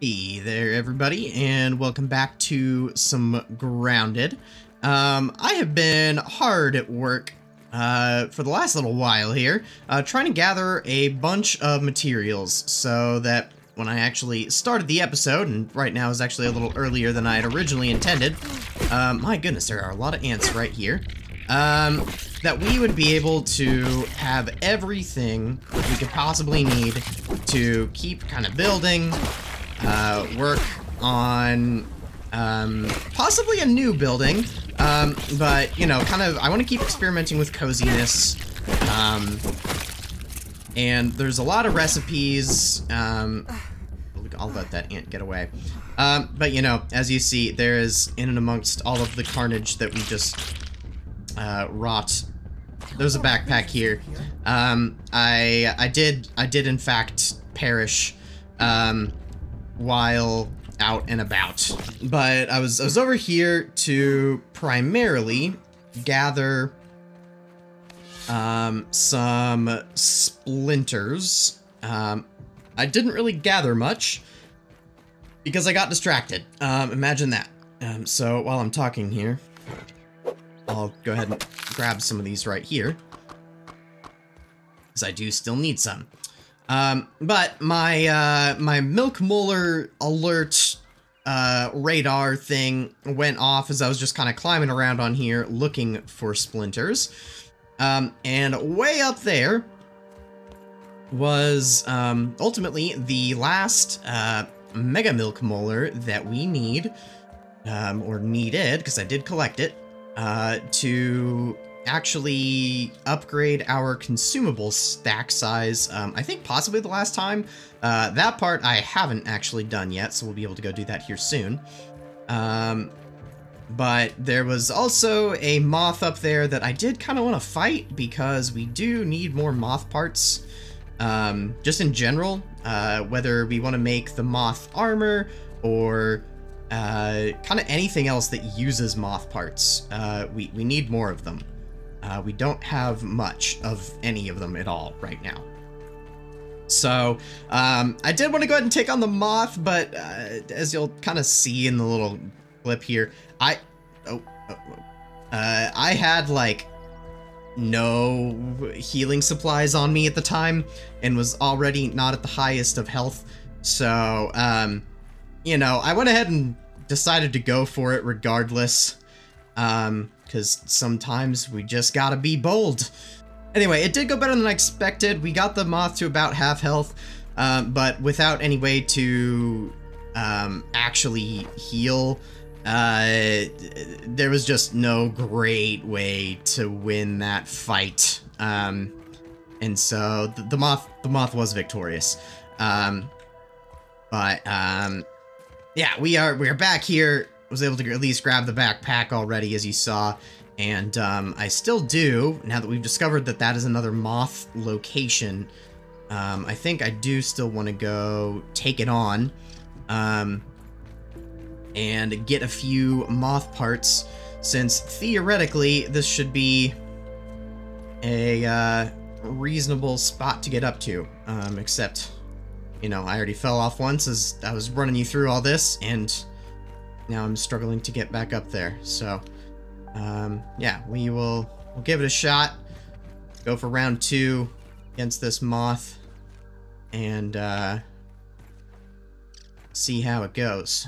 Hey there, everybody, and welcome back to some Grounded. Um, I have been hard at work uh, for the last little while here, uh, trying to gather a bunch of materials so that when I actually started the episode, and right now is actually a little earlier than I had originally intended, um, my goodness, there are a lot of ants right here, um, that we would be able to have everything we could possibly need to keep kind of building, uh, work on um, possibly a new building, um, but, you know, kind of, I want to keep experimenting with coziness, um, and there's a lot of recipes, um, I'll let that ant get away, um, but, you know, as you see, there is, in and amongst all of the carnage that we just, uh, wrought, there's a backpack here, um, I, I did, I did, in fact, perish, um, while out and about. But I was I was over here to primarily gather um, some splinters. Um, I didn't really gather much because I got distracted. Um, imagine that. Um, so while I'm talking here, I'll go ahead and grab some of these right here. Because I do still need some. Um, but my, uh, my milk molar alert, uh, radar thing went off as I was just kind of climbing around on here looking for splinters. Um, and way up there was, um, ultimately the last, uh, mega milk molar that we need, um, or needed, because I did collect it, uh, to actually upgrade our consumable stack size. Um, I think possibly the last time. Uh, that part I haven't actually done yet, so we'll be able to go do that here soon. Um, but there was also a moth up there that I did kind of want to fight because we do need more moth parts. Um, just in general, uh, whether we want to make the moth armor or uh, kind of anything else that uses moth parts, uh, we, we need more of them. Uh, we don't have much of any of them at all right now. So, um, I did want to go ahead and take on the moth, but uh, as you'll kind of see in the little clip here, I, oh, oh, oh, uh, I had like no healing supplies on me at the time and was already not at the highest of health. So, um, you know, I went ahead and decided to go for it regardless. Um, because sometimes we just gotta be bold. Anyway, it did go better than I expected. We got the moth to about half health, um, but without any way to um, actually heal. Uh, there was just no great way to win that fight. Um, and so the, the, moth, the moth was victorious. Um, but um, yeah, we are we are back here was able to at least grab the backpack already, as you saw. And um, I still do, now that we've discovered that that is another moth location, um, I think I do still want to go take it on um, and get a few moth parts, since theoretically this should be a uh, reasonable spot to get up to, um, except, you know, I already fell off once as I was running you through all this, and now I'm struggling to get back up there. So, um, yeah, we will we'll give it a shot. Go for round two against this moth, and uh, see how it goes.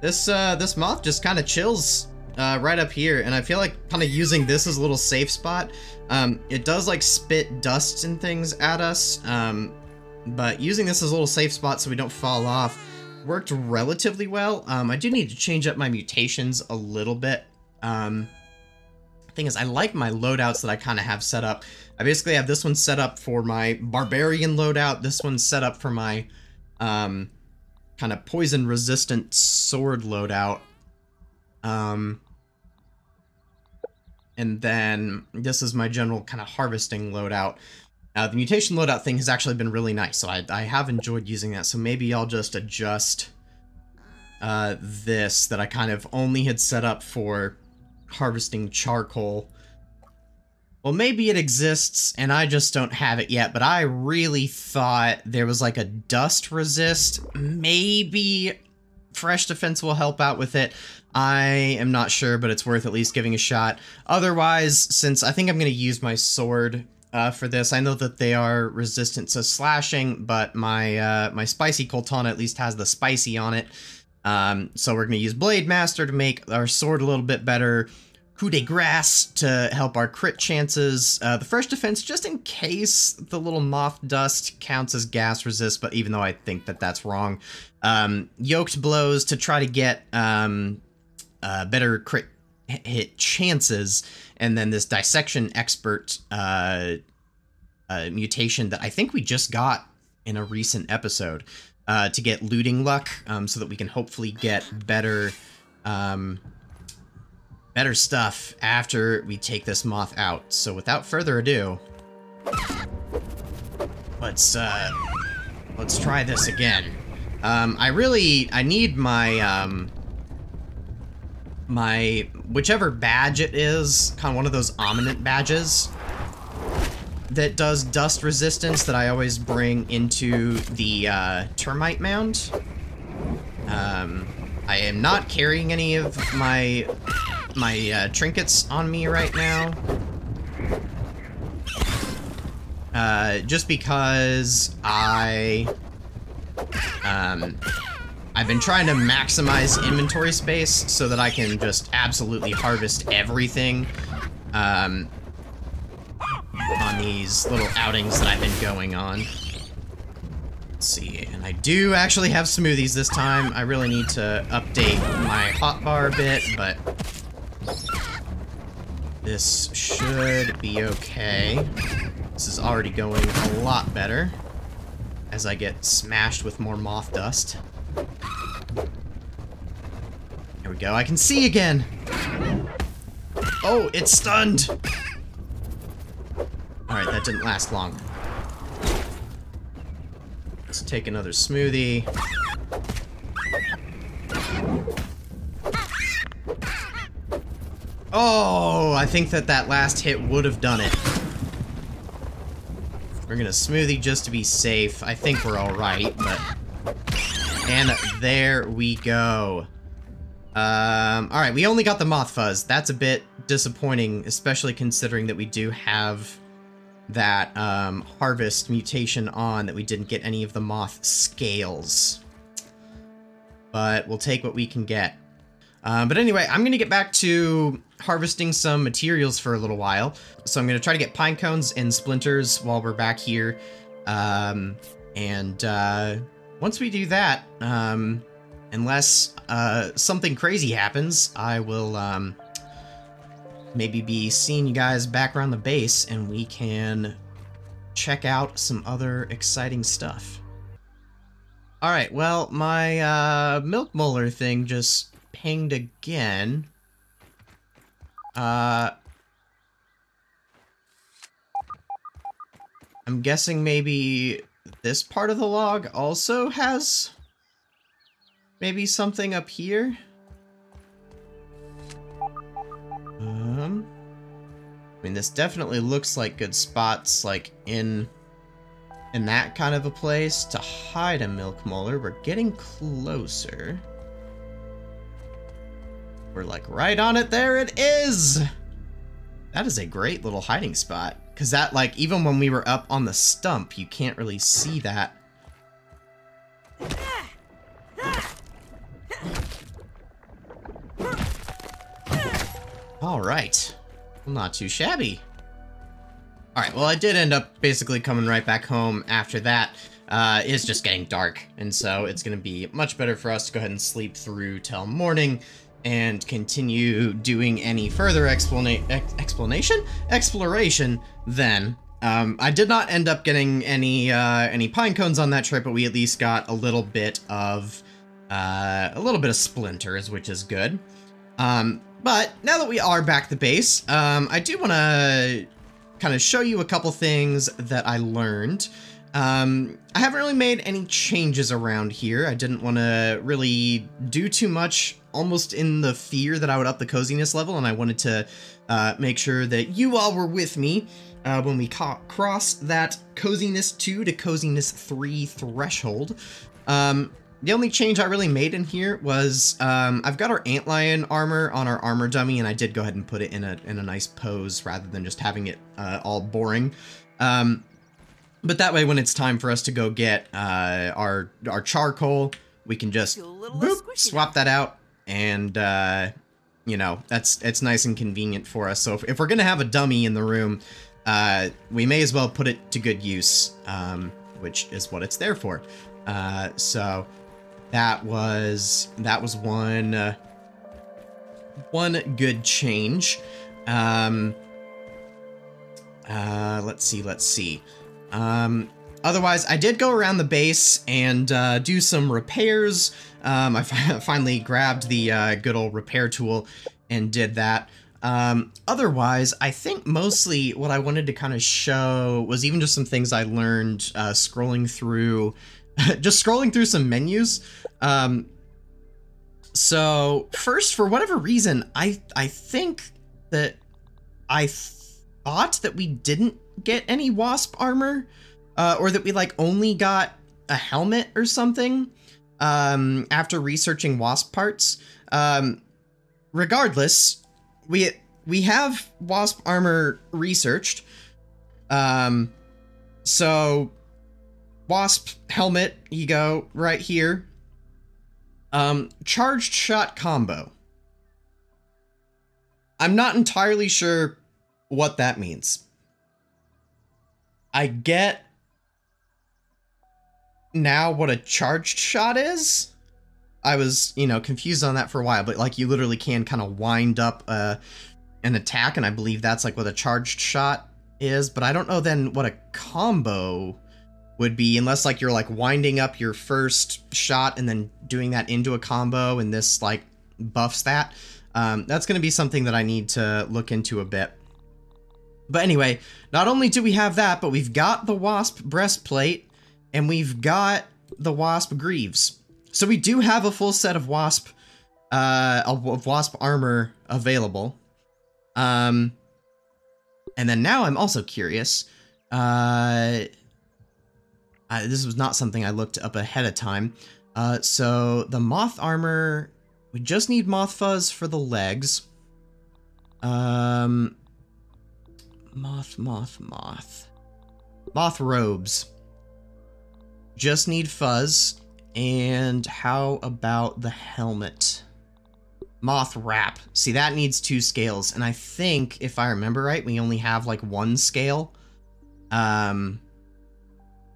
This uh, this moth just kind of chills uh, right up here, and I feel like kind of using this as a little safe spot. Um, it does like spit dust and things at us, um, but using this as a little safe spot so we don't fall off worked relatively well. Um, I do need to change up my mutations a little bit. Um, thing is, I like my loadouts that I kind of have set up. I basically have this one set up for my barbarian loadout. This one's set up for my um, kind of poison resistant sword loadout. Um, and then this is my general kind of harvesting loadout. Uh, the mutation loadout thing has actually been really nice, so I, I have enjoyed using that. So maybe I'll just adjust uh, this that I kind of only had set up for harvesting charcoal. Well, maybe it exists and I just don't have it yet, but I really thought there was like a dust resist. Maybe fresh defense will help out with it. I am not sure, but it's worth at least giving a shot. Otherwise, since I think I'm going to use my sword uh, for this, I know that they are resistant to slashing, but my uh, my spicy Coaltana at least has the spicy on it. Um, so we're going to use Blade Master to make our sword a little bit better. Coup de Grace to help our crit chances. Uh, the Fresh Defense, just in case the little moth dust counts as gas resist, but even though I think that that's wrong. Um, yoked Blows to try to get um, uh, better crit hit chances, and then this Dissection Expert uh, uh, mutation that I think we just got in a recent episode uh, to get looting luck, um, so that we can hopefully get better um, better stuff after we take this moth out. So without further ado, let's uh, let's try this again. Um, I really I need my um, my whichever badge it is, kind of one of those ominent badges that does dust resistance that I always bring into the uh, termite mound. Um, I am not carrying any of my my uh, trinkets on me right now. Uh, just because I, um, I've been trying to maximize inventory space so that I can just absolutely harvest everything, um, on these little outings that I've been going on. Let's see, and I do actually have smoothies this time. I really need to update my hotbar a bit, but this should be okay. This is already going a lot better as I get smashed with more moth dust. There we go. I can see again. Oh, it's stunned. Alright, that didn't last long. Let's take another smoothie. Oh, I think that that last hit would have done it. We're gonna smoothie just to be safe. I think we're alright, but... And there we go. Um, alright, we only got the Moth Fuzz. That's a bit disappointing, especially considering that we do have that um, Harvest mutation on, that we didn't get any of the Moth Scales. But we'll take what we can get. Um, but anyway, I'm going to get back to harvesting some materials for a little while. So I'm going to try to get pine cones and splinters while we're back here. Um, and uh, once we do that, um, unless uh, something crazy happens, I will um, maybe be seeing you guys back around the base and we can check out some other exciting stuff. Alright, well, my uh, milk molar thing just pinged again. Uh... I'm guessing maybe this part of the log also has maybe something up here? Um... I mean, this definitely looks like good spots, like, in in that kind of a place to hide a milk molar. We're getting closer. We're like right on it. There it is. That is a great little hiding spot. Because that, like, even when we were up on the stump, you can't really see that. All right. Well, not too shabby. All right, well, I did end up basically coming right back home after that. Uh, it's just getting dark, and so it's going to be much better for us to go ahead and sleep through till morning and continue doing any further explana ex explanation? Exploration then. Um, I did not end up getting any uh, any pine cones on that trip, but we at least got a little bit of uh, a little bit of splinters, which is good. Um, but now that we are back to base, um, I do want to kind of show you a couple things that I learned Um, I haven't really made any changes around here. I didn't want to really do too much almost in the fear that I would up the coziness level, and I wanted to uh, make sure that you all were with me uh, when we cross that coziness 2 to coziness 3 threshold. Um, the only change I really made in here was um, I've got our antlion armor on our armor dummy, and I did go ahead and put it in a in a nice pose rather than just having it uh, all boring. Um, but that way, when it's time for us to go get uh, our our charcoal, we can just boop, swap that out, and uh, you know that's it's nice and convenient for us. So if, if we're gonna have a dummy in the room, uh, we may as well put it to good use, um, which is what it's there for. Uh, so that was that was one uh, one good change. Um, uh, let's see, let's see. Um, otherwise, I did go around the base and uh, do some repairs. Um, I finally grabbed the uh, good old repair tool and did that. Um, otherwise, I think mostly what I wanted to kind of show was even just some things I learned uh, scrolling through just scrolling through some menus. Um, so first, for whatever reason, I I think that I thought that we didn't get any wasp armor, uh, or that we like only got a helmet or something. Um, after researching wasp parts. Um, regardless, we we have wasp armor researched. Um, so Wasp helmet, you go right here. Um, charged shot combo. I'm not entirely sure what that means. I get now what a charged shot is. I was, you know, confused on that for a while, but like you literally can kind of wind up uh, an attack, and I believe that's like what a charged shot is, but I don't know then what a combo would be unless like you're like winding up your first shot and then doing that into a combo and this like buffs that. Um, that's going to be something that I need to look into a bit. But anyway, not only do we have that, but we've got the Wasp breastplate and we've got the Wasp greaves. So we do have a full set of Wasp uh, of Wasp armor available. Um, and then now I'm also curious. Uh, uh, this was not something I looked up ahead of time. Uh, so the moth armor, we just need moth fuzz for the legs. Um, moth, moth, moth. Moth robes. Just need fuzz. And how about the helmet? Moth wrap. See, that needs two scales. And I think, if I remember right, we only have like one scale. Um,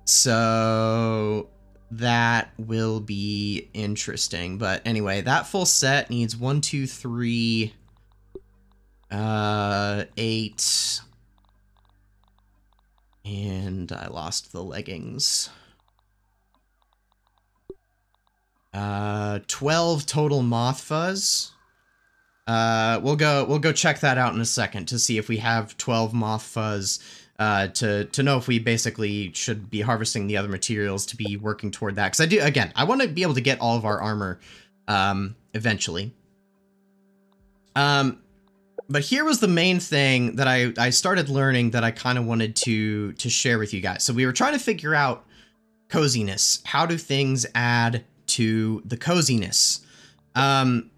so that will be interesting. But anyway, that full set needs one, two, three, uh, eight. And I lost the leggings. Uh, 12 total moth fuzz. Uh, we'll go, we'll go check that out in a second to see if we have 12 moth fuzz uh, to to know if we basically should be harvesting the other materials to be working toward that. Because I do, again, I want to be able to get all of our armor um, eventually. Um, but here was the main thing that I, I started learning that I kind of wanted to to share with you guys. So we were trying to figure out coziness. How do things add to the coziness? Um,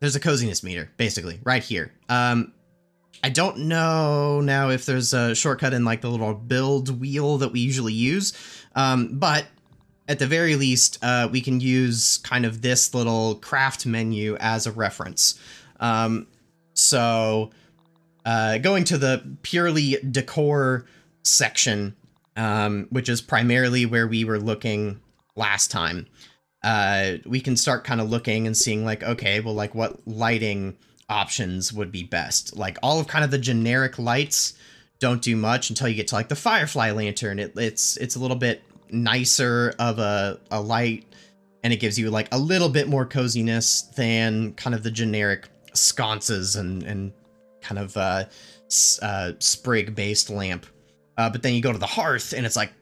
there's a coziness meter, basically, right here. Um, I don't know now if there's a shortcut in like the little build wheel that we usually use, um, but at the very least, uh, we can use kind of this little craft menu as a reference. Um, so uh, going to the purely decor section, um, which is primarily where we were looking last time, uh, we can start kind of looking and seeing like, okay, well, like what lighting options would be best. Like all of kind of the generic lights don't do much until you get to like the Firefly Lantern. It, it's it's a little bit nicer of a, a light and it gives you like a little bit more coziness than kind of the generic sconces and, and kind of uh, uh, sprig based lamp. Uh, but then you go to the hearth and it's like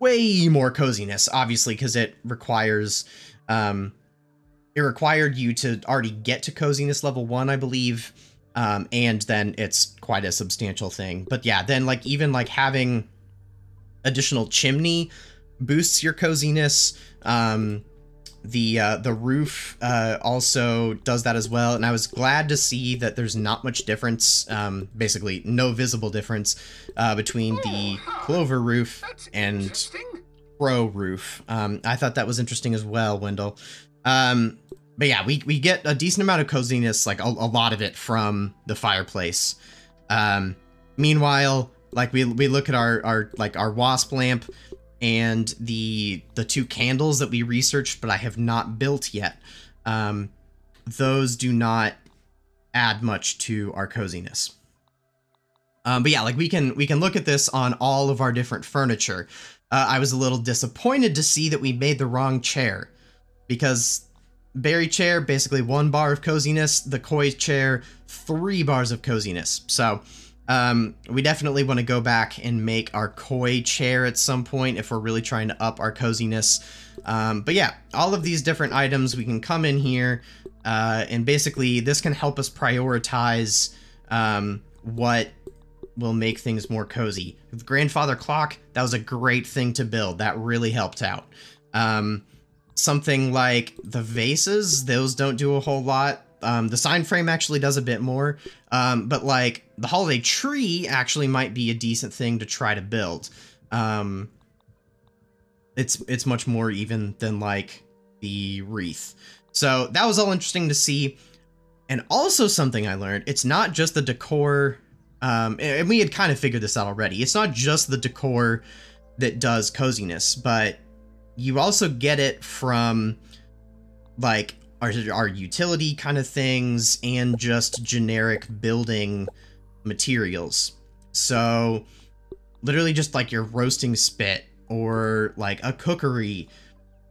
way more coziness, obviously, because it requires um, it required you to already get to coziness level one, I believe. Um, and then it's quite a substantial thing. But yeah, then like even like having additional chimney boosts your coziness. Um, the uh, the roof uh, also does that as well, and I was glad to see that there's not much difference, um, basically no visible difference uh, between the clover roof and crow roof. Um, I thought that was interesting as well, Wendell. Um, but yeah, we, we get a decent amount of coziness, like a, a lot of it from the fireplace. Um, meanwhile, like we, we look at our, our, like our wasp lamp and the, the two candles that we researched, but I have not built yet. Um, those do not add much to our coziness. Um, but yeah, like we can, we can look at this on all of our different furniture. Uh, I was a little disappointed to see that we made the wrong chair because berry chair, basically one bar of coziness, the koi chair, three bars of coziness. So um, we definitely want to go back and make our koi chair at some point if we're really trying to up our coziness. Um, but yeah, all of these different items, we can come in here uh, and basically this can help us prioritize um, what will make things more cozy. The grandfather clock, that was a great thing to build. That really helped out. Um, something like the vases, those don't do a whole lot. Um, the sign frame actually does a bit more, um, but like the holiday tree actually might be a decent thing to try to build. Um, it's it's much more even than like the wreath. So that was all interesting to see. And also something I learned, it's not just the decor, um, and we had kind of figured this out already. It's not just the decor that does coziness, but you also get it from like our, our utility kind of things and just generic building materials. So literally just like your roasting spit or like a cookery,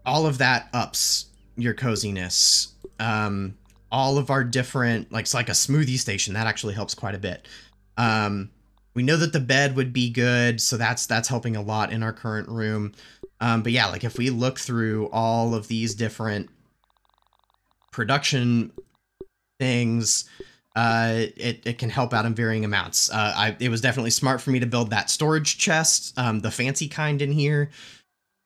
all of that ups your coziness. Um, all of our different, like it's like a smoothie station, that actually helps quite a bit. Um, we know that the bed would be good, so that's that's helping a lot in our current room. Um, but yeah, like if we look through all of these different production things, uh, it, it can help out in varying amounts. Uh, I, it was definitely smart for me to build that storage chest, um, the fancy kind in here.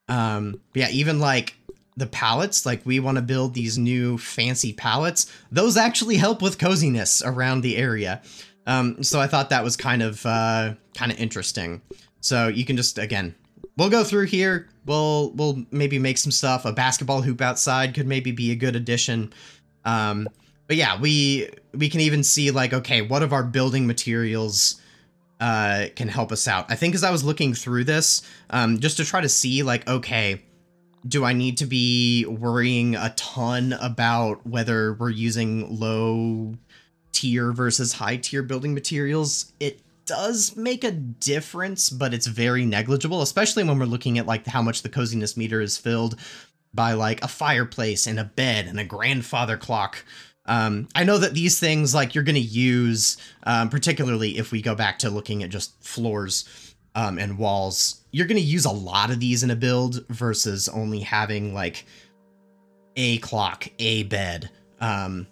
Um, yeah, even like the pallets, like we want to build these new fancy pallets. Those actually help with coziness around the area. Um, so I thought that was kind of, uh, kind of interesting. So you can just, again, we'll go through here. We'll we'll maybe make some stuff. A basketball hoop outside could maybe be a good addition. Um, but yeah, we we can even see like okay, what of our building materials uh, can help us out. I think as I was looking through this, um, just to try to see like okay, do I need to be worrying a ton about whether we're using low tier versus high tier building materials? It does make a difference, but it's very negligible, especially when we're looking at like how much the coziness meter is filled by like a fireplace and a bed and a grandfather clock. Um, I know that these things like you're going to use, um, particularly if we go back to looking at just floors um, and walls, you're going to use a lot of these in a build versus only having like a clock, a bed. Um,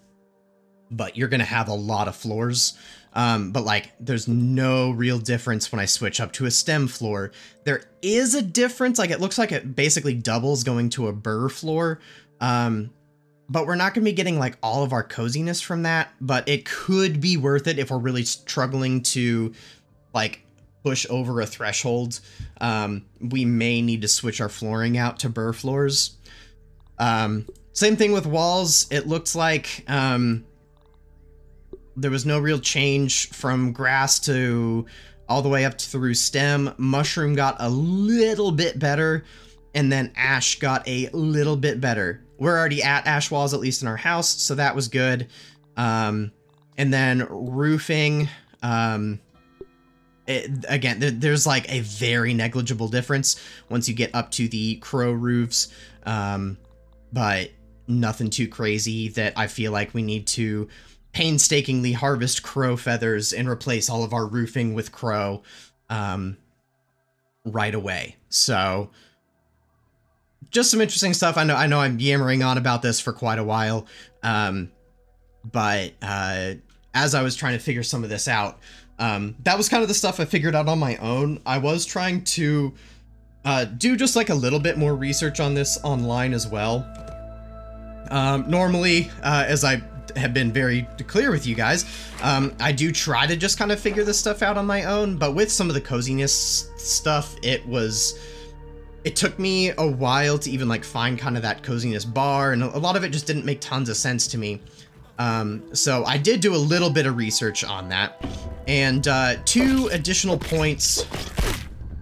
but you're going to have a lot of floors. Um, but like, there's no real difference when I switch up to a stem floor. There is a difference, like it looks like it basically doubles going to a burr floor. Um, but we're not going to be getting like all of our coziness from that, but it could be worth it if we're really struggling to like push over a threshold. Um, we may need to switch our flooring out to burr floors. Um, same thing with walls. It looks like, um, there was no real change from grass to all the way up through stem. Mushroom got a little bit better, and then ash got a little bit better. We're already at ash walls, at least in our house, so that was good. Um, and then roofing, um, it, again, there, there's like a very negligible difference once you get up to the crow roofs, um, but nothing too crazy that I feel like we need to painstakingly harvest crow feathers and replace all of our roofing with crow um, right away. So just some interesting stuff. I know I know I'm yammering on about this for quite a while. Um, but uh, as I was trying to figure some of this out, um, that was kind of the stuff I figured out on my own. I was trying to uh, do just like a little bit more research on this online as well. Um, normally, uh, as I have been very clear with you guys, um, I do try to just kind of figure this stuff out on my own, but with some of the coziness stuff, it was it took me a while to even like find kind of that coziness bar and a lot of it just didn't make tons of sense to me um, so I did do a little bit of research on that. And uh, two additional points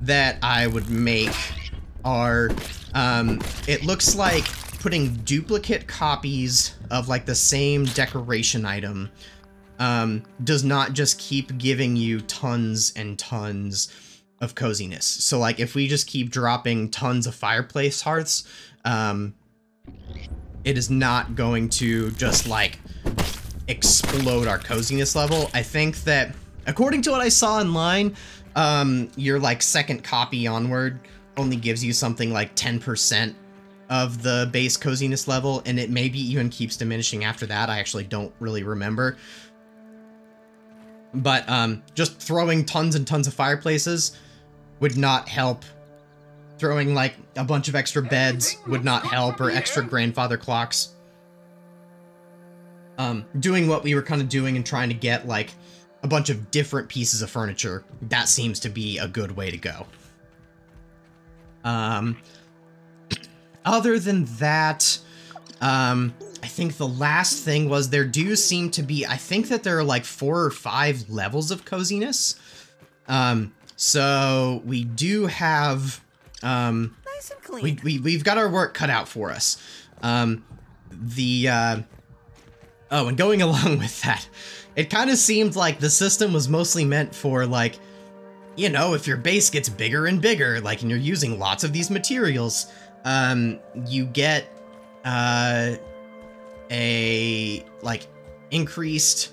that I would make are, um, it looks like putting duplicate copies of like the same decoration item um, does not just keep giving you tons and tons of coziness. So like if we just keep dropping tons of fireplace hearths, um, it is not going to just like explode our coziness level. I think that according to what I saw online, um, your like second copy onward only gives you something like 10% of the base coziness level, and it maybe even keeps diminishing after that. I actually don't really remember. But um, just throwing tons and tons of fireplaces would not help. Throwing like a bunch of extra beds would not help, or extra grandfather clocks um, doing what we were kind of doing and trying to get like a bunch of different pieces of furniture, that seems to be a good way to go. Um, other than that, um, I think the last thing was there do seem to be, I think that there are like four or five levels of coziness. Um, so we do have, um, nice and clean. We, we, we've got our work cut out for us. Um, the, uh, Oh, and going along with that, it kind of seemed like the system was mostly meant for, like, you know, if your base gets bigger and bigger, like, and you're using lots of these materials, um, you get, uh, a, like, increased,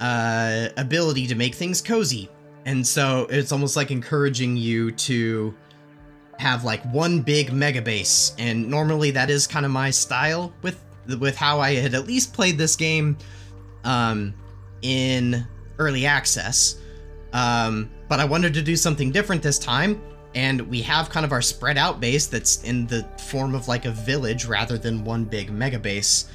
uh, ability to make things cozy. And so it's almost like encouraging you to have, like, one big mega base. And normally that is kind of my style with with how I had at least played this game um, in early access. Um, but I wanted to do something different this time, and we have kind of our spread out base that's in the form of like a village rather than one big mega base.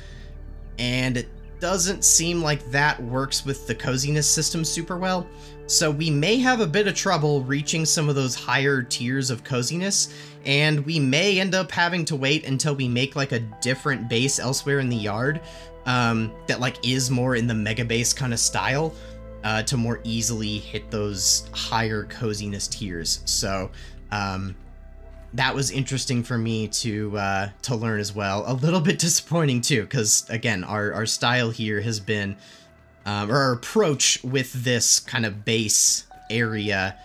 And it doesn't seem like that works with the coziness system super well. So we may have a bit of trouble reaching some of those higher tiers of coziness, and we may end up having to wait until we make like a different base elsewhere in the yard um, that like is more in the mega base kind of style uh, to more easily hit those higher coziness tiers. So um, that was interesting for me to uh, to learn as well. A little bit disappointing too, because again, our our style here has been um, or our approach with this kind of base area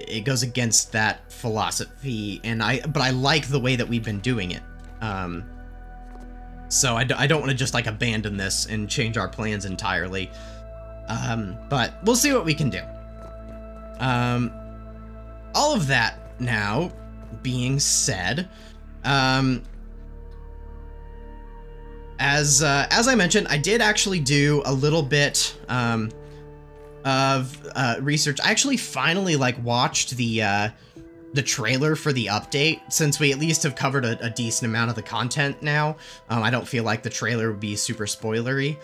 it goes against that philosophy and i but i like the way that we've been doing it um so I d I don't want to just like abandon this and change our plans entirely um but we'll see what we can do um all of that now being said um as uh, as I mentioned, I did actually do a little bit um, of uh, research. I actually finally like watched the uh, the trailer for the update since we at least have covered a, a decent amount of the content now. Um, I don't feel like the trailer would be super spoilery.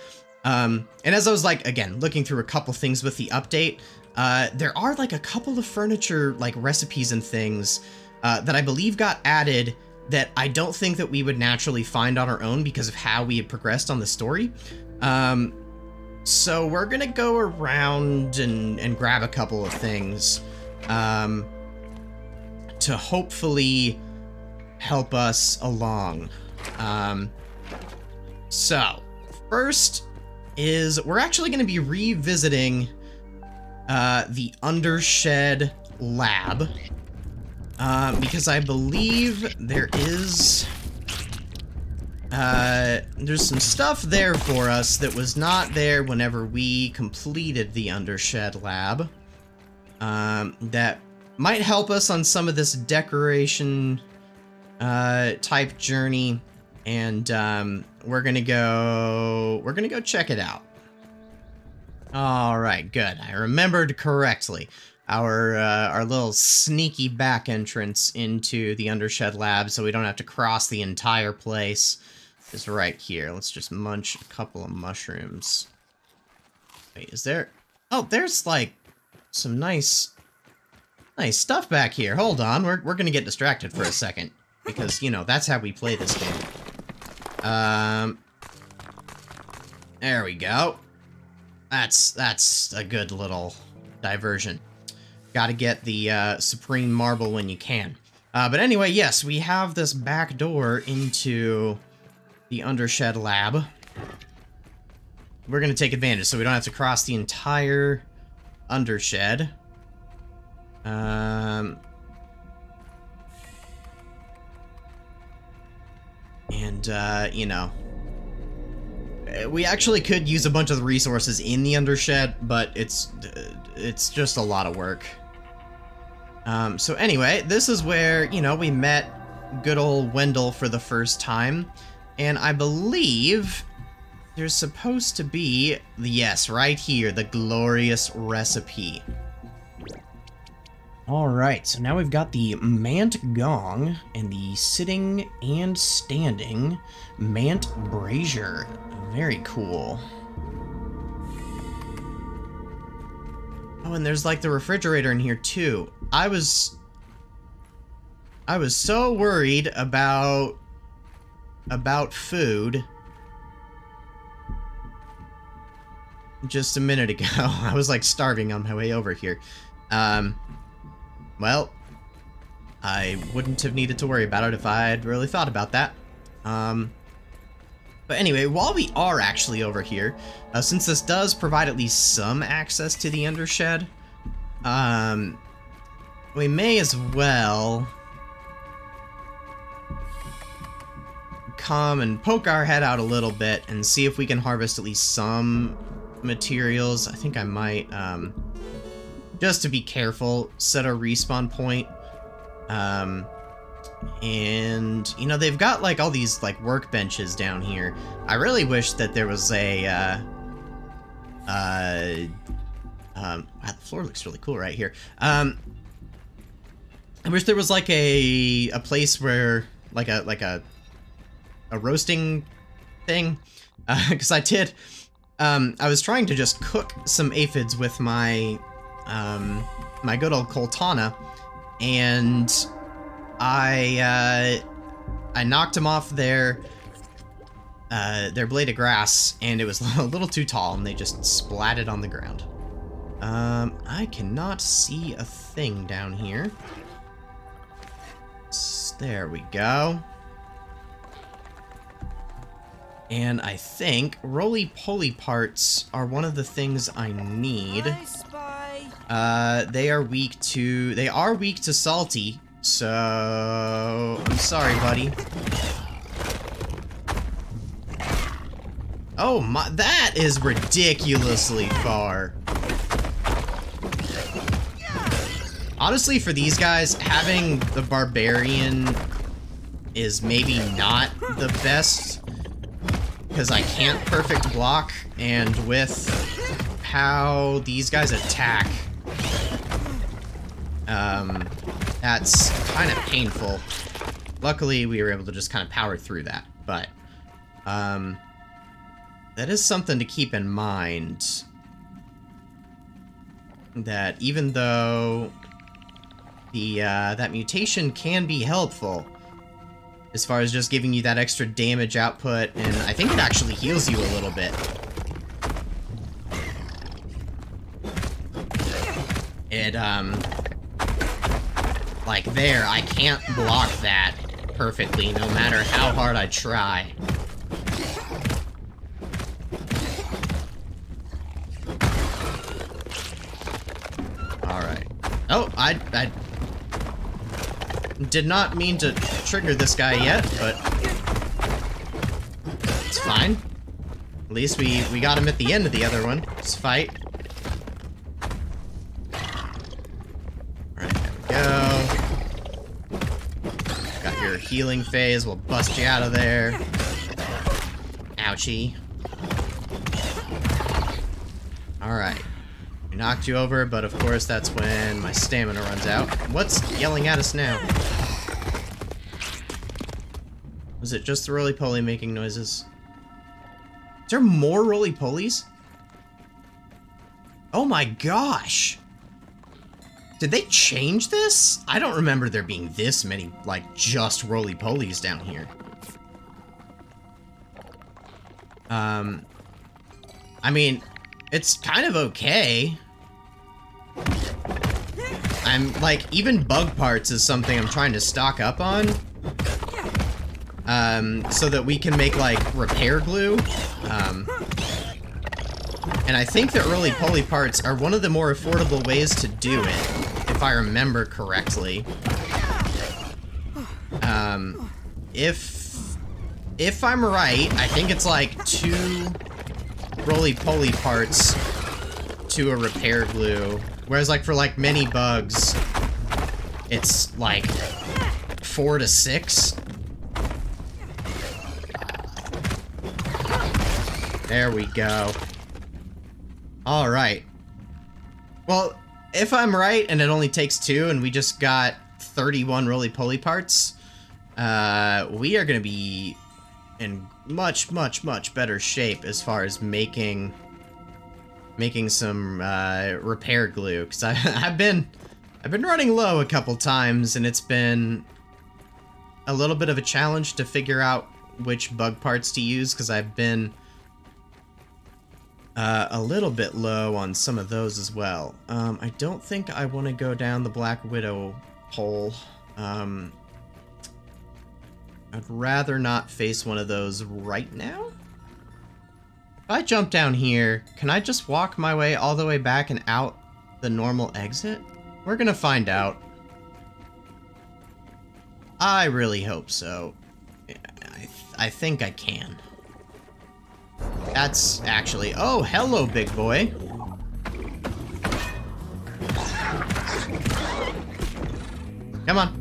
Um, and as I was like again looking through a couple things with the update, uh, there are like a couple of furniture like recipes and things uh, that I believe got added that I don't think that we would naturally find on our own because of how we had progressed on the story. Um, so we're gonna go around and, and grab a couple of things um, to hopefully help us along. Um, so, first is we're actually going to be revisiting uh, the Undershed Lab uh, because I believe there is uh, there's some stuff there for us that was not there whenever we completed the Undershed lab. Um, that might help us on some of this decoration uh, type journey. And um, we're gonna go, we're gonna go check it out. All right, good. I remembered correctly. Our uh, our little sneaky back entrance into the Undershed lab, so we don't have to cross the entire place is right here. Let's just munch a couple of mushrooms. Wait, is there... Oh, there's, like, some nice... Nice stuff back here. Hold on, we're, we're gonna get distracted for a second. Because, you know, that's how we play this game. Um... There we go. That's, that's a good little diversion. Gotta get the uh, Supreme Marble when you can. Uh, but anyway, yes, we have this back door into the Undershed Lab. We're to take advantage so we don't have to cross the entire Undershed. Um, and, uh, you know, we actually could use a bunch of the resources in the Undershed, but it's, it's just a lot of work. Um, so anyway, this is where, you know, we met good old Wendell for the first time. And I believe there's supposed to be, yes, right here, the glorious recipe. Alright, so now we've got the Mant Gong and the sitting and standing Mant Brazier. Very cool. Oh, and there's like the refrigerator in here too. I was... I was so worried about about food just a minute ago. I was like starving on my way over here. Um, well, I wouldn't have needed to worry about it if I had really thought about that. Um, but anyway, while we are actually over here, uh, since this does provide at least some access to the Undershed, um, we may as well come and poke our head out a little bit and see if we can harvest at least some materials. I think I might, um, just to be careful, set a respawn point. Um, and, you know, they've got, like, all these, like, workbenches down here. I really wish that there was a, uh, uh, um, wow, the floor looks really cool right here. Um, I wish there was, like, a, a place where, like a, like a a roasting thing because uh, I did. Um, I was trying to just cook some aphids with my um, my good old Coaltana, and I uh, I knocked him off their uh, their blade of grass, and it was a little too tall, and they just splatted on the ground. Um, I cannot see a thing down here. There we go. And I think roly-poly parts are one of the things I need. Uh, they are weak to... They are weak to salty, so... I'm sorry, buddy. Oh my... That is ridiculously far. Honestly, for these guys, having the Barbarian is maybe not the best because I can't perfect block, and with how these guys attack, um, that's kind of painful. Luckily, we were able to just kind of power through that, but, um, that is something to keep in mind. That even though the, uh, that mutation can be helpful, as far as just giving you that extra damage output, and I think it actually heals you a little bit. It, um... Like there, I can't block that perfectly, no matter how hard I try. Alright. Oh, I, I did not mean to trigger this guy yet, but... It's fine. At least we, we got him at the end of the other one. Let's fight. Healing phase. We'll bust you out of there. Ouchie. Alright. We knocked you over, but of course that's when my stamina runs out. What's yelling at us now? Was it just the roly-poly making noises? Is there more roly-polies? Oh my gosh! Did they change this? I don't remember there being this many, like, just roly-polies down here. Um, I mean, it's kind of okay. I'm, like, even bug parts is something I'm trying to stock up on. Um, so that we can make, like, repair glue. Um, and I think the roly-poly parts are one of the more affordable ways to do it, if I remember correctly. Um, if if I'm right, I think it's like two roly-poly parts to a repair glue. Whereas like for like many bugs, it's like four to six. There we go. Alright. Well, if I'm right and it only takes two and we just got 31 roly-poly parts, uh, we are going to be in much, much, much better shape as far as making making some uh, repair glue. Because I've been I've been running low a couple times and it's been a little bit of a challenge to figure out which bug parts to use because I've been uh, a little bit low on some of those as well. Um, I don't think I want to go down the Black Widow hole. Um, I'd rather not face one of those right now. If I jump down here, can I just walk my way all the way back and out the normal exit? We're gonna find out. I really hope so. I, th I think I can. That's actually... Oh, hello, big boy. Come on.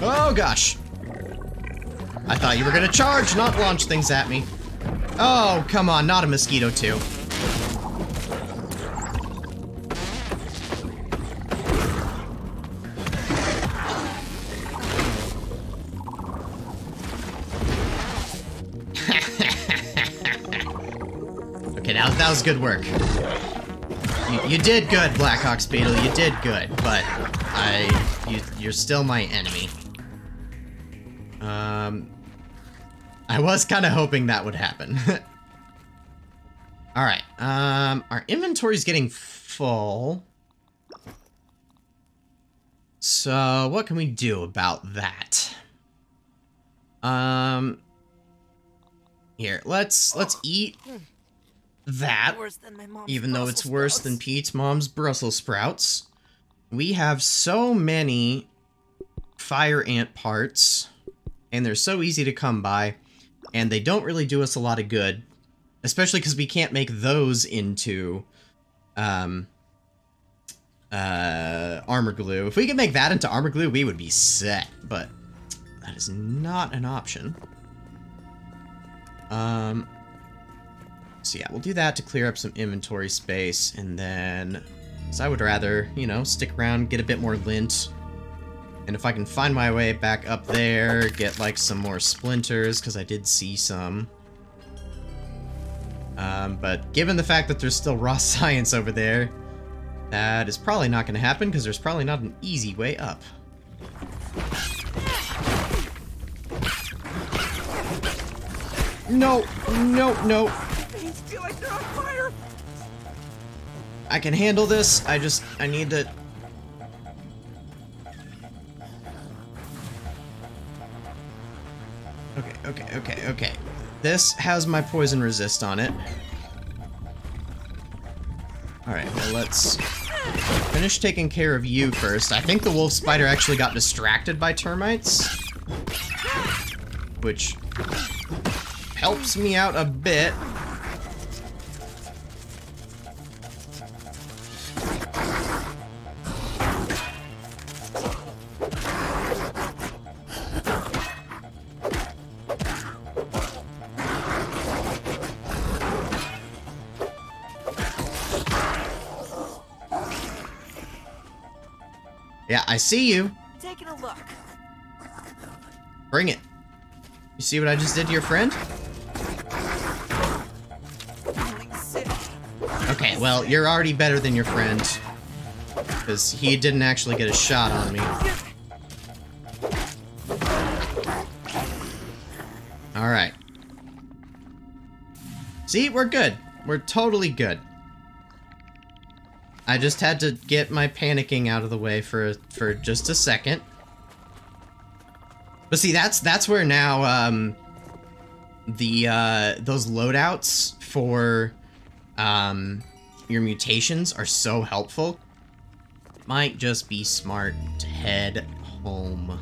Oh, gosh. I thought you were gonna charge, not launch things at me. Oh, come on, not a mosquito too. Good work. You, you did good, Black Ox Beetle, you did good, but I, you, you're still my enemy. Um, I was kind of hoping that would happen. Alright, um, our inventory's getting full. So, what can we do about that? Um, here, let's, let's eat that, even though it's worse than Pete's mom's Brussels sprouts. We have so many fire ant parts, and they're so easy to come by and they don't really do us a lot of good, especially because we can't make those into um, uh, armor glue. If we could make that into armor glue, we would be set, but that is not an option. Um, so yeah, we'll do that to clear up some inventory space, and then, so I would rather, you know, stick around, get a bit more lint, and if I can find my way back up there, get like some more splinters, because I did see some. Um, but given the fact that there's still raw science over there, that is probably not going to happen, because there's probably not an easy way up. No, no, no. I can handle this, I just, I need to Okay, okay, okay, okay. This has my poison resist on it. Alright, well let's finish taking care of you first. I think the wolf spider actually got distracted by termites. Which helps me out a bit. I see you. Taking a look. Bring it. You see what I just did to your friend? Okay, well, you're already better than your friend. Because he didn't actually get a shot on me. Alright. See, we're good. We're totally good. I just had to get my panicking out of the way for for just a second. But see, that's that's where now um, the uh, those loadouts for um, your mutations are so helpful. Might just be smart to head home.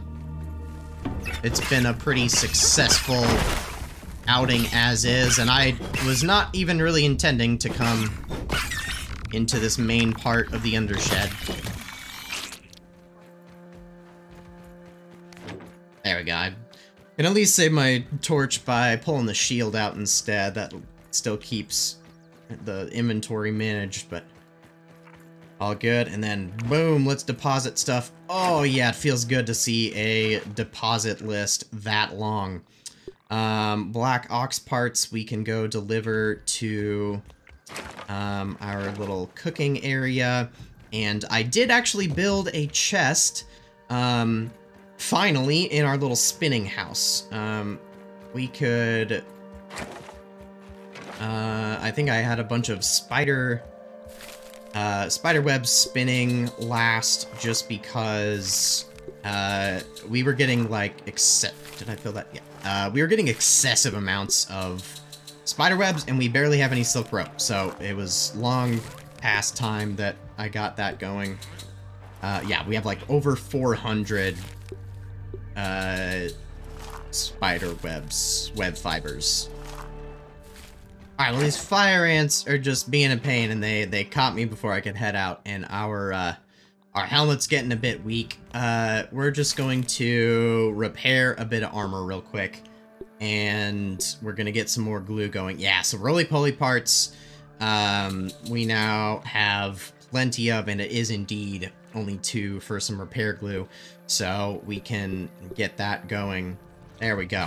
It's been a pretty successful outing as is, and I was not even really intending to come into this main part of the undershed. There we go. I can at least save my torch by pulling the shield out instead. That still keeps the inventory managed, but all good. And then, boom, let's deposit stuff. Oh, yeah, it feels good to see a deposit list that long. Um, black ox parts we can go deliver to um, our little cooking area. And I did actually build a chest, um, finally, in our little spinning house. Um, we could... Uh, I think I had a bunch of spider... Uh, spider webs spinning last just because uh, we were getting like except did I feel that yeah uh, we were getting excessive amounts of spider webs, and we barely have any silk rope, so it was long past time that I got that going. Uh, yeah, we have like over 400 uh, spider webs, web fibers. Alright, well these fire ants are just being a pain, and they, they caught me before I could head out, and our, uh, our helmet's getting a bit weak. Uh, we're just going to repair a bit of armor real quick and we're gonna get some more glue going. Yeah, so roly-poly parts, um, we now have plenty of, and it is indeed only two for some repair glue, so we can get that going. There we go.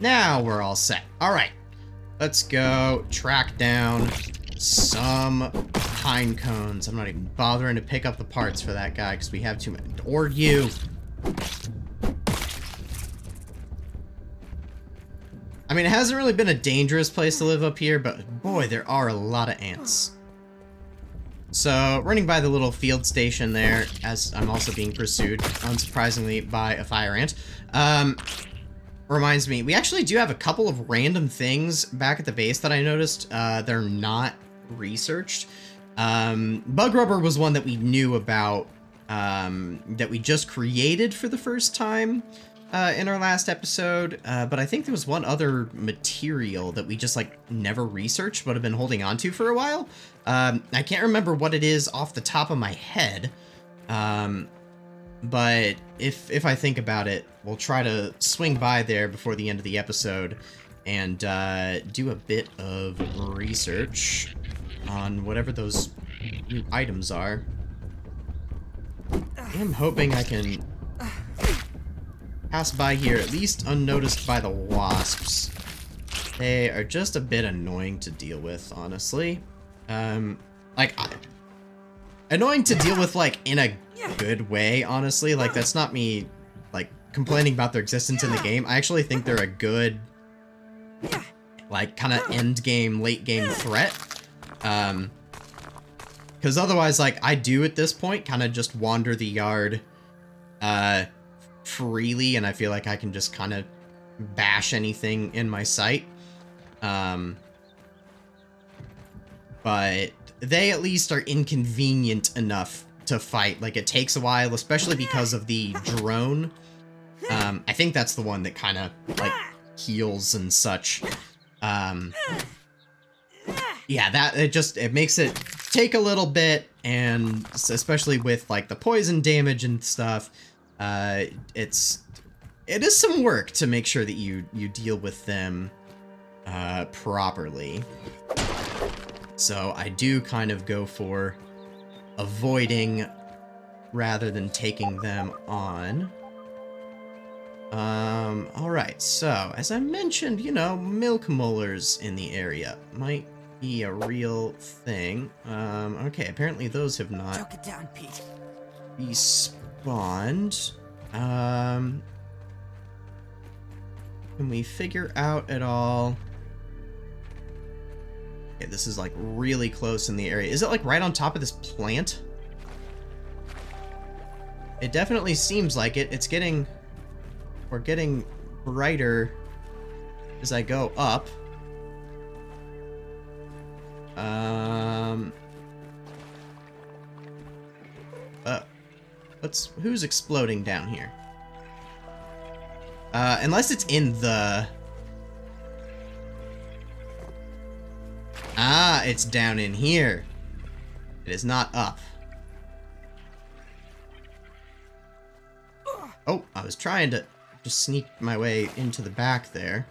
Now we're all set. All right, let's go track down some pine cones. I'm not even bothering to pick up the parts for that guy because we have too many. Or you. I mean, it hasn't really been a dangerous place to live up here, but boy, there are a lot of ants. So, running by the little field station there, as I'm also being pursued, unsurprisingly, by a fire ant, um, reminds me, we actually do have a couple of random things back at the base that I noticed. Uh, they're not researched. Um, bug rubber was one that we knew about, um, that we just created for the first time uh, in our last episode, uh, but I think there was one other material that we just like never researched but have been holding on to for a while. Um, I can't remember what it is off the top of my head, um, but if if I think about it, we'll try to swing by there before the end of the episode and uh, do a bit of research on whatever those new items are. I'm hoping I can pass by here, at least unnoticed by the wasps. They are just a bit annoying to deal with, honestly. Um, like, I, annoying to deal with, like, in a good way, honestly. Like, that's not me, like, complaining about their existence in the game. I actually think they're a good, like, kind of end game, late game threat. Um, because otherwise, like, I do at this point kind of just wander the yard, uh, freely, and I feel like I can just kind of bash anything in my sight. Um, but they at least are inconvenient enough to fight. Like, it takes a while, especially because of the drone. Um, I think that's the one that kind of, like, heals and such. Um, yeah, that it just it makes it take a little bit, and especially with like the poison damage and stuff, uh, it's it is some work to make sure that you you deal with them uh, properly. So I do kind of go for avoiding rather than taking them on. Um, alright, so, as I mentioned, you know, milk molars in the area might be a real thing. Um, okay, apparently those have not Choke it down, Pete. Respawned. Um, can we figure out at all? Okay, this is like really close in the area. Is it like right on top of this plant? It definitely seems like it. It's getting, we're getting brighter as I go up. Um, What's who's exploding down here? Uh, unless it's in the. Ah, it's down in here. It is not up. Oh, I was trying to just sneak my way into the back there.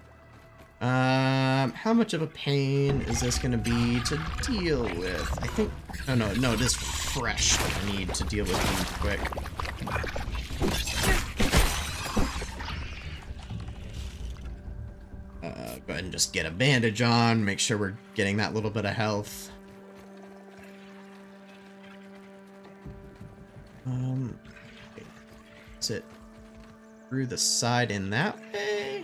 Um, how much of a pain is this going to be to deal with? I think... Oh, no, no, it is fresh that I need to deal with them quick. Uh, go ahead and just get a bandage on, make sure we're getting that little bit of health. Um, is it through the side in that way?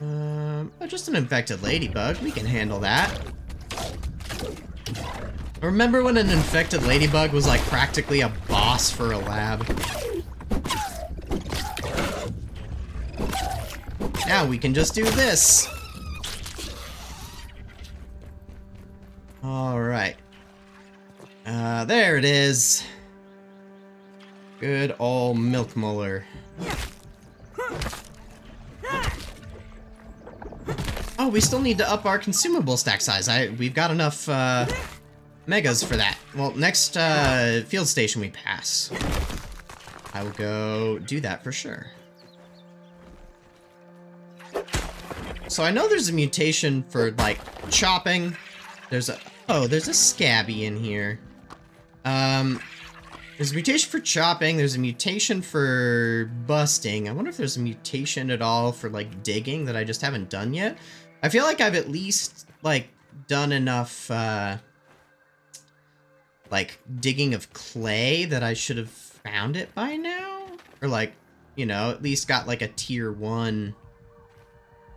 Um, oh, just an infected ladybug. We can handle that. Remember when an infected ladybug was like practically a boss for a lab? Now we can just do this. Alright. Uh, there it is. Good old milk molar. Oh, we still need to up our consumable stack size. I we've got enough uh, megas for that. Well, next uh, field station we pass, I will go do that for sure. So I know there's a mutation for like chopping. There's a oh, there's a scabby in here. Um, there's a mutation for chopping. There's a mutation for busting. I wonder if there's a mutation at all for like digging that I just haven't done yet. I feel like I've at least like done enough uh like digging of clay that I should have found it by now or like, you know, at least got like a tier 1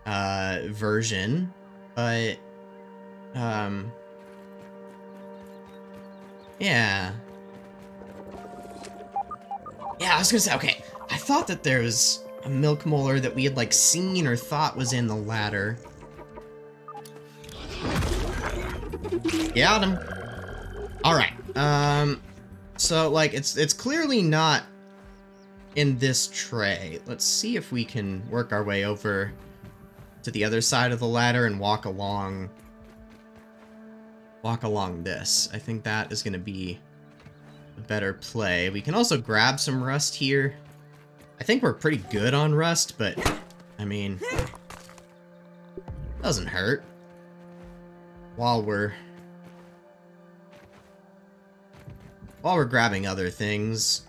uh version, but um yeah. Yeah, I was gonna say, okay, I thought that there was a milk molar that we had like seen or thought was in the ladder. Got him. Alright. Um so like it's it's clearly not in this tray. Let's see if we can work our way over to the other side of the ladder and walk along walk along this. I think that is gonna be a better play. We can also grab some rust here. I think we're pretty good on rust, but I mean doesn't hurt while we're while we're grabbing other things.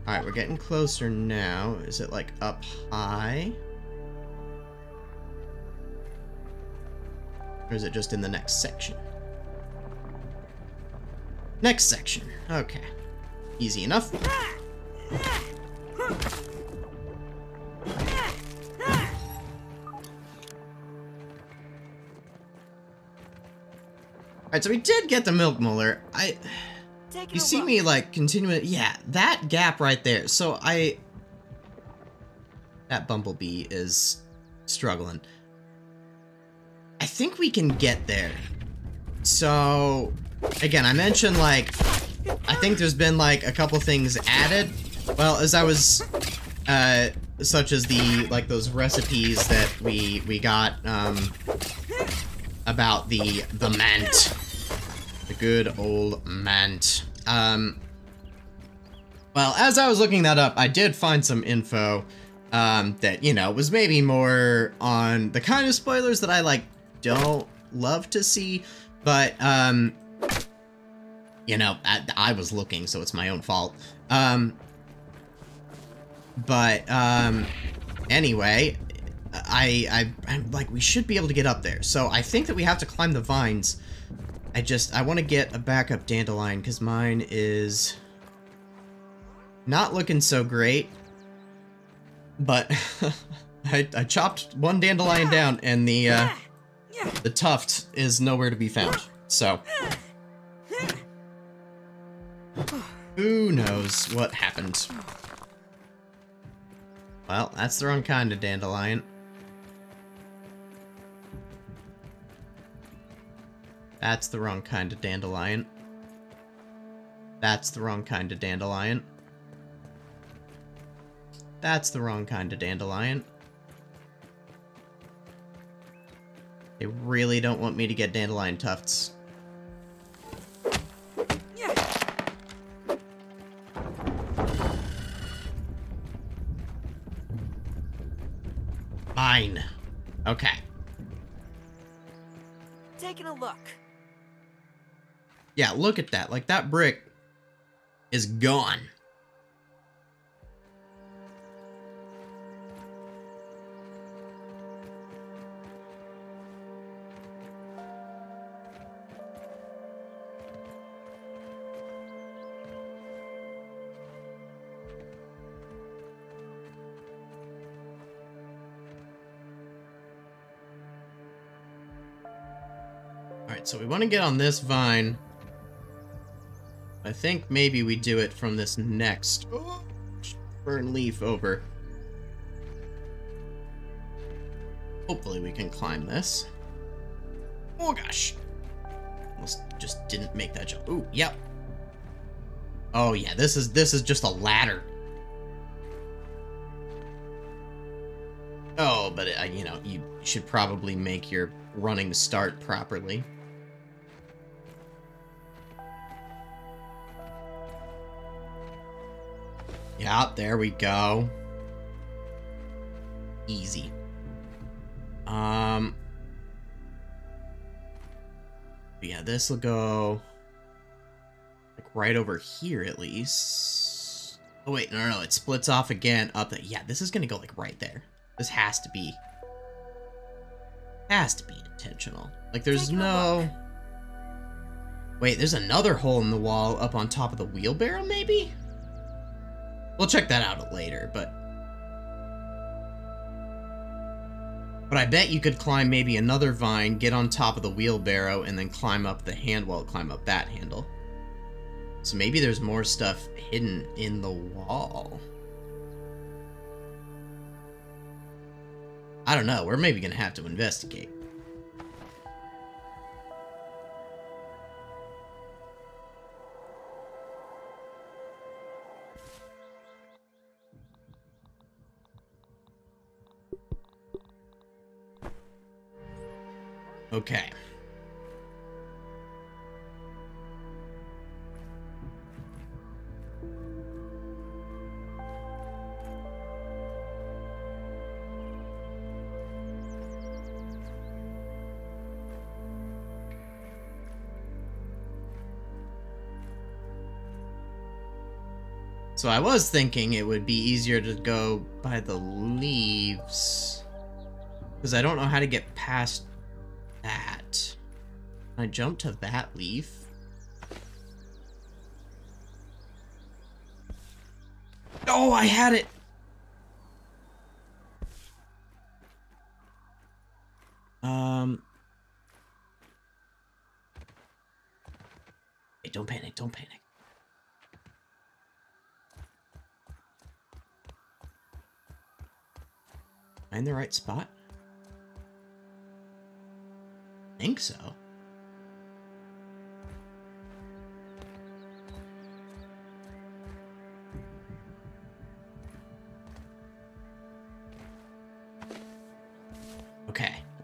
Alright, we're getting closer now. Is it like up high? Or is it just in the next section? Next section. Okay. Easy enough. Alright, so we did get the milk molar. I... Take You see me, like, continuing... Yeah, that gap right there. So I... That bumblebee is struggling. I think we can get there. So... Again, I mentioned, like... I think there's been, like, a couple things added. Well, as I was... Uh, such as the like those recipes that we we got um, about the the mant, the good old mant. Um, well, as I was looking that up, I did find some info um, that you know was maybe more on the kind of spoilers that I like don't love to see, but um, you know I, I was looking, so it's my own fault. Um, but um, anyway, I, I I'm like we should be able to get up there. So I think that we have to climb the vines. I just I want to get a backup dandelion because mine is not looking so great. But I, I chopped one dandelion down and the uh, the tuft is nowhere to be found. So who knows what happened. Well, that's the wrong kind of dandelion. That's the wrong kind of dandelion. That's the wrong kind of dandelion. That's the wrong kind of dandelion. They really don't want me to get dandelion tufts. Mine. Okay. Yeah, look at that. Like, that brick is gone. Alright, so we want to get on this vine. I think maybe we do it from this next burn leaf over. Hopefully we can climb this. Oh gosh. Almost just didn't make that jump. Ooh, yep. Oh yeah, this is this is just a ladder. Oh, but uh, you know, you should probably make your running start properly. There we go. Easy. Um. Yeah, this will go like right over here at least. Oh wait, no, no, no, it splits off again up there. Yeah, this is gonna go like right there. This has to be has to be intentional. Like there's Take no Wait, there's another hole in the wall up on top of the wheelbarrow maybe? We'll check that out later, but But I bet you could climb maybe another vine, get on top of the wheelbarrow, and then climb up the hand well, climb up that handle. So maybe there's more stuff hidden in the wall. I don't know. We're maybe gonna have to investigate. Okay. So I was thinking it would be easier to go by the leaves. Because I don't know how to get past I jump to that leaf? Oh, I had it! Um... Hey, don't panic, don't panic. Am I in the right spot? think so.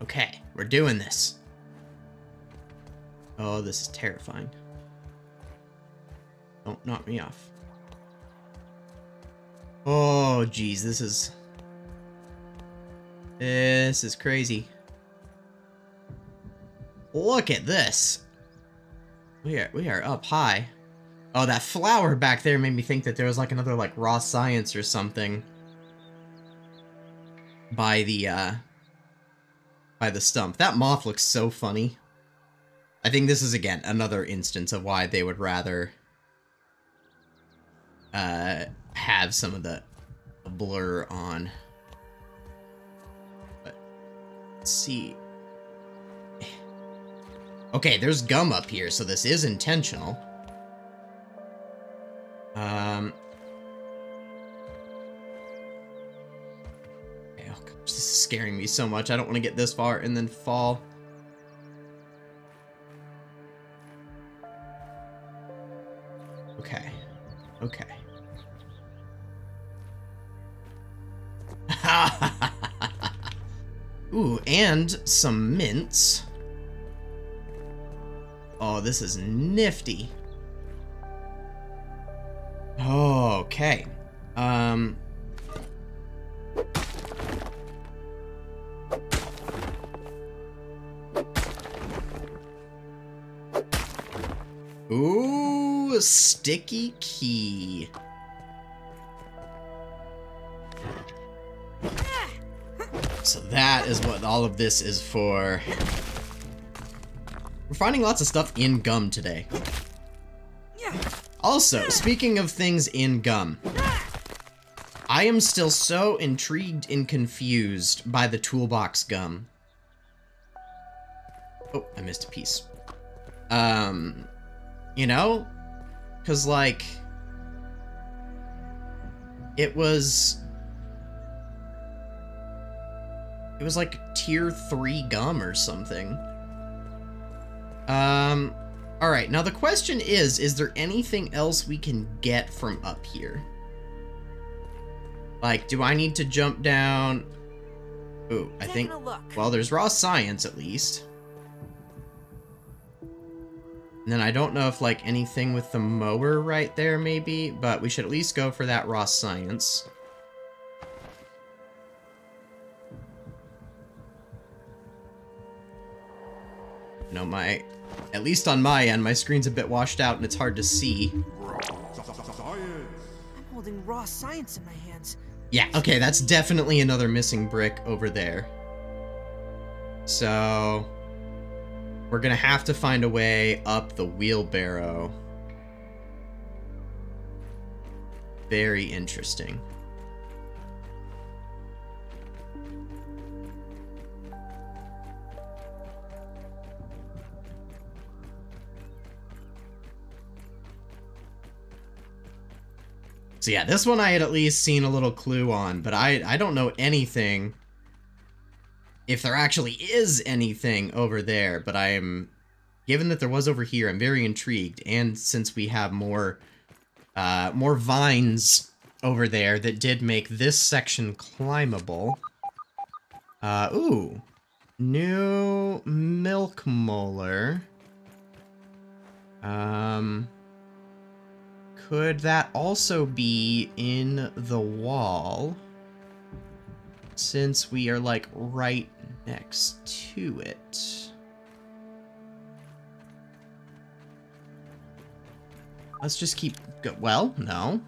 Okay, we're doing this. Oh, this is terrifying. Don't knock me off. Oh, geez, this is... This is crazy. Look at this. We are, we are up high. Oh, that flower back there made me think that there was like another like raw science or something. By the, uh... By the stump. That moth looks so funny. I think this is, again, another instance of why they would rather... Uh, have some of the blur on. But, let's see. Okay, there's gum up here, so this is intentional. Um... is scaring me so much. I don't want to get this far and then fall. Okay. Okay. Ooh, and some mints. Oh, this is nifty. Okay. Um... Ooh, sticky key. So that is what all of this is for. We're finding lots of stuff in gum today. Also, speaking of things in gum, I am still so intrigued and confused by the toolbox gum. Oh, I missed a piece. Um, you know? Because, like, it was... It was like tier 3 gum or something. Um, alright, now the question is, is there anything else we can get from up here? Like, do I need to jump down? Ooh, I think, a look. well, there's raw science at least. And then I don't know if, like, anything with the mower right there, maybe, but we should at least go for that raw science. No, my... At least on my end, my screen's a bit washed out and it's hard to see. I'm holding raw science in my hands. Yeah, okay, that's definitely another missing brick over there. So... We're gonna have to find a way up the wheelbarrow. Very interesting. So yeah, this one I had at least seen a little clue on, but I, I don't know anything if there actually is anything over there, but I am, given that there was over here, I'm very intrigued, and since we have more, uh, more vines over there that did make this section climbable. Uh, ooh. New milk molar. Um... Could that also be in the wall? Since we are, like, right next to it. Let's just keep... Go well, no.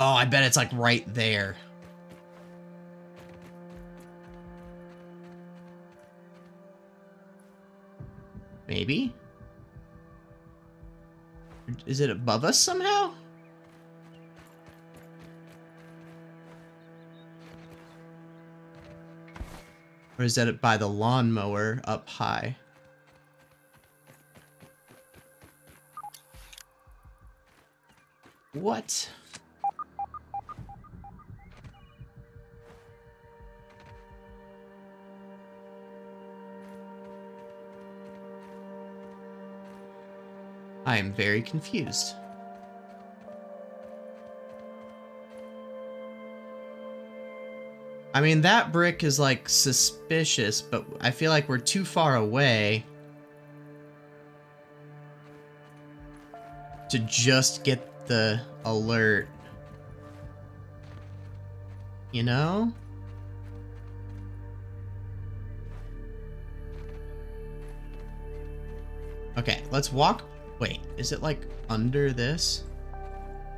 Oh, I bet it's, like, right there. Maybe? Is it above us somehow? Or is that it by the lawnmower up high? What? I am very confused. I mean, that brick is, like, suspicious, but I feel like we're too far away to just get the alert. You know? Okay, let's walk... Wait, is it, like, under this?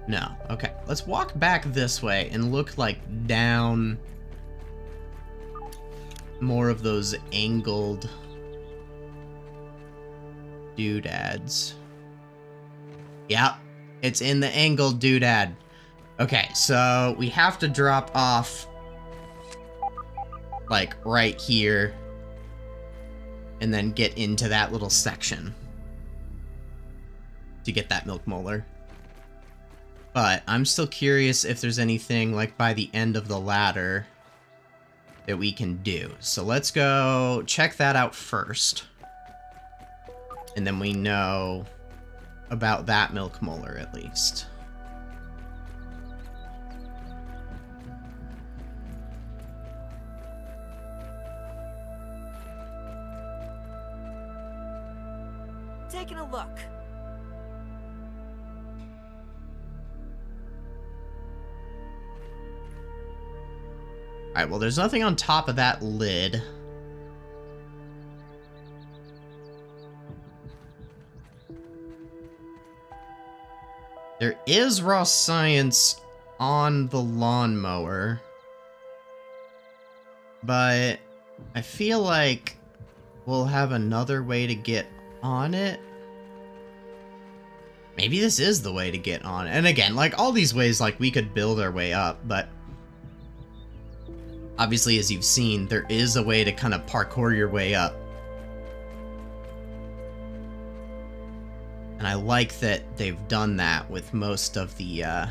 No. Okay, let's walk back this way and look, like, down more of those angled doodads. Yep, it's in the angled doodad. Okay, so we have to drop off like right here and then get into that little section to get that milk molar. But I'm still curious if there's anything like by the end of the ladder that we can do. So let's go check that out first. And then we know about that milk molar at least. Alright, well there's nothing on top of that lid. There is raw science on the lawnmower. But I feel like we'll have another way to get on it. Maybe this is the way to get on. And again, like all these ways, like we could build our way up, but obviously as you've seen, there is a way to kind of parkour your way up. And I like that they've done that with most of the uh,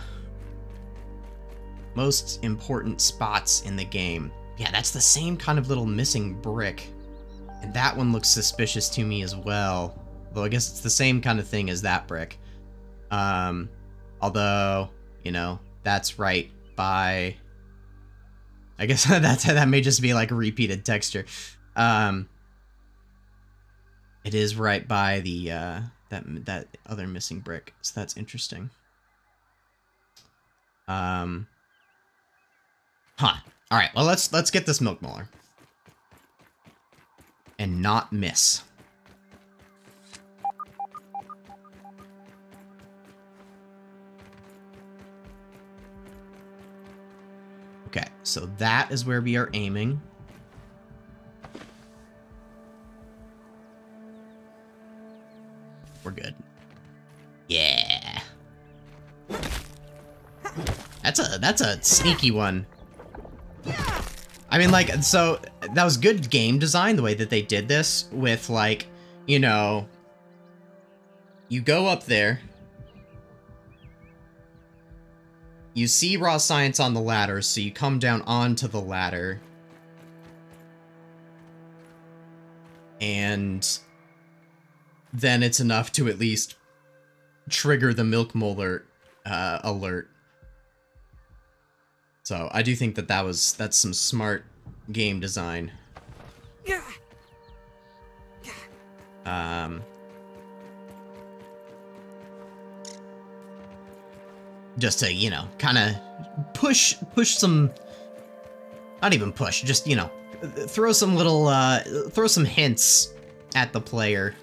most important spots in the game. Yeah, that's the same kind of little missing brick. And that one looks suspicious to me as well. Though I guess it's the same kind of thing as that brick. Um, although, you know, that's right by... I guess that's, that may just be like repeated texture. Um, it is right by the, uh, that that other missing brick. So that's interesting. Um. Huh. All right. Well, let's let's get this milk molar and not miss. Okay, so that is where we are aiming. We're good. Yeah. That's a that's a sneaky one. I mean, like, so that was good game design the way that they did this with like, you know, you go up there, you see raw science on the ladder, so you come down onto the ladder, and then it's enough to at least trigger the milk molar uh, alert. So I do think that that was that's some smart game design. Um, just to you know, kind of push push some. Not even push, just you know, throw some little uh, throw some hints at the player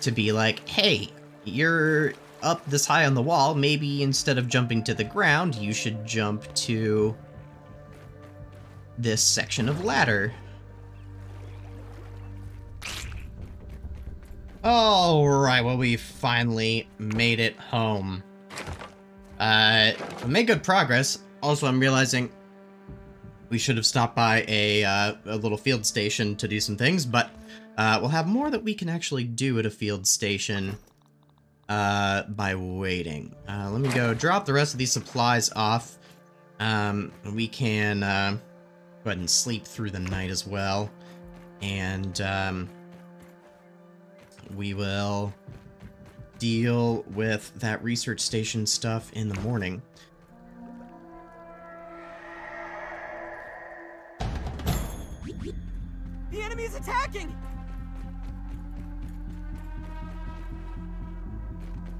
to be like, hey, you're up this high on the wall, maybe instead of jumping to the ground, you should jump to this section of ladder. Alright, well we finally made it home. Uh, we made good progress. Also, I'm realizing we should have stopped by a, uh, a little field station to do some things, but uh, we'll have more that we can actually do at a field station uh, by waiting. Uh, let me go drop the rest of these supplies off. Um, we can uh, go ahead and sleep through the night as well. And um, we will deal with that research station stuff in the morning. The enemy is attacking!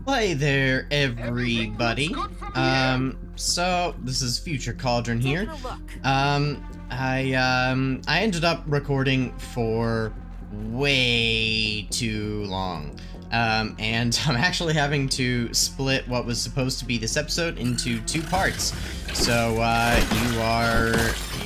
Play there, everybody. Um, so this is Future Cauldron here. Um, I um, I ended up recording for way too long. Um, and I'm actually having to split what was supposed to be this episode into two parts. So, uh, you are,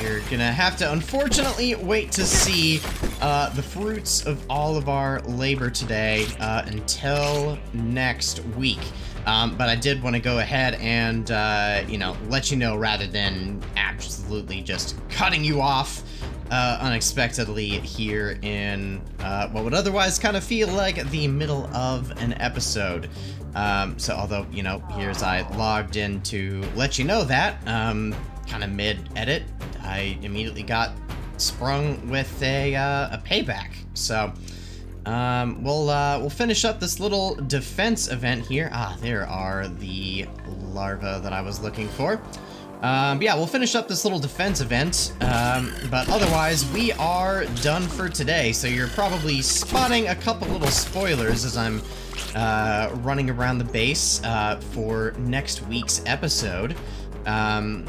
you're gonna have to unfortunately wait to see, uh, the fruits of all of our labor today, uh, until next week. Um, but I did want to go ahead and, uh, you know, let you know rather than absolutely just cutting you off uh, unexpectedly here in uh, what would otherwise kind of feel like the middle of an episode. Um, so although, you know, here's I logged in to let you know that, um, kind of mid-edit, I immediately got sprung with a, uh, a payback. So, um, we'll, uh, we'll finish up this little defense event here. Ah, there are the larvae that I was looking for. Um, yeah, we'll finish up this little defense event, um, but otherwise, we are done for today, so you're probably spotting a couple little spoilers as I'm uh, running around the base uh, for next week's episode. Um,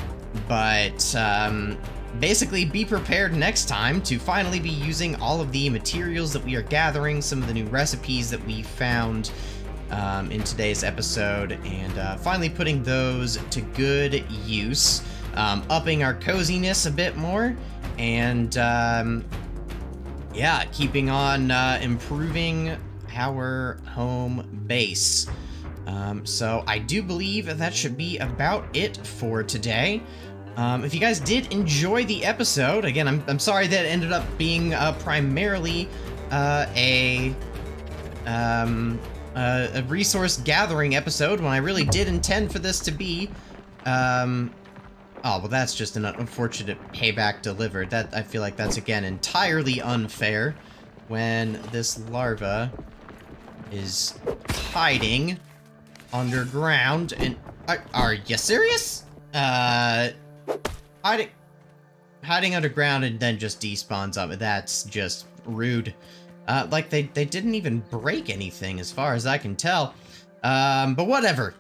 but um, basically, be prepared next time to finally be using all of the materials that we are gathering, some of the new recipes that we found um, in today's episode, and uh, finally putting those to good use, um, upping our coziness a bit more, and um, yeah, keeping on uh, improving our home base. Um, so I do believe that should be about it for today. Um, if you guys did enjoy the episode, again, I'm, I'm sorry that it ended up being uh, primarily uh, a um, uh, a resource gathering episode when I really did intend for this to be. Um, oh, well, that's just an unfortunate payback delivered. That I feel like that's, again, entirely unfair when this larva is hiding underground and... Are, are you serious? Uh, hiding... Hiding underground and then just despawns up. That's just rude. Uh, like, they, they didn't even break anything, as far as I can tell. Um, but whatever.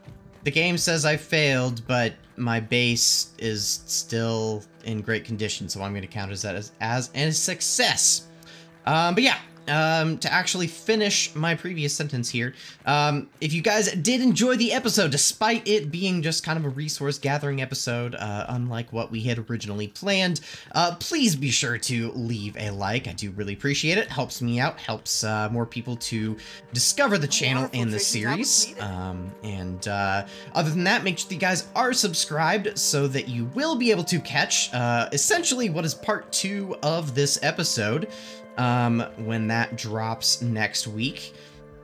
The game says I failed, but my base is still in great condition, so I'm going to count as that as, as a success. Um, but yeah, um, to actually finish my previous sentence here, um, if you guys did enjoy the episode, despite it being just kind of a resource gathering episode, uh, unlike what we had originally planned, uh, please be sure to leave a like. I do really appreciate it. Helps me out, helps uh, more people to discover the channel and the series. Um, and uh, other than that, make sure that you guys are subscribed so that you will be able to catch uh, essentially what is part two of this episode um, when that drops next week.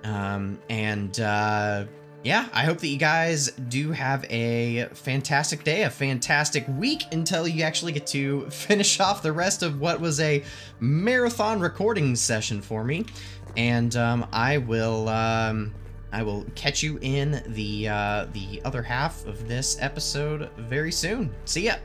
Um, and uh, yeah, I hope that you guys do have a fantastic day, a fantastic week until you actually get to finish off the rest of what was a marathon recording session for me. And um, I will. Um, I will catch you in the uh, the other half of this episode very soon. See ya.